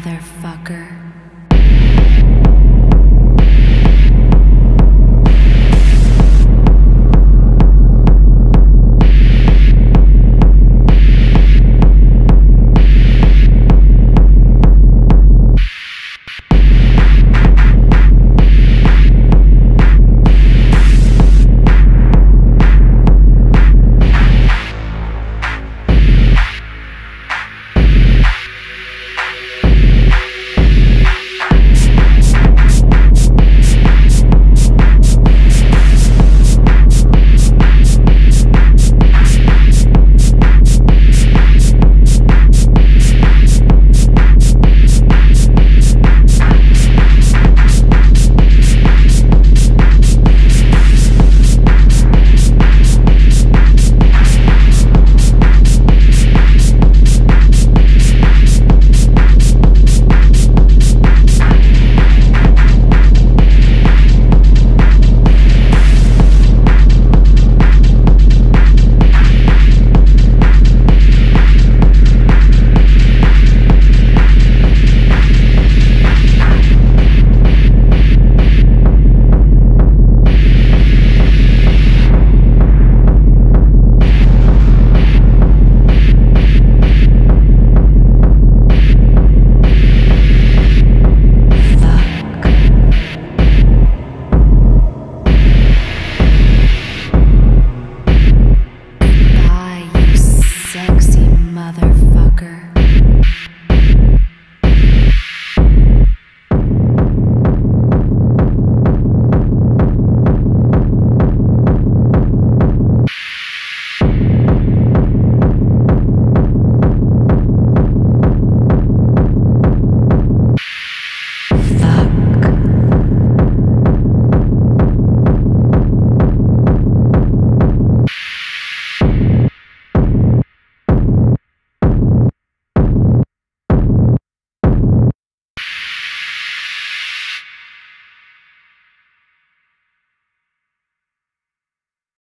motherfucker.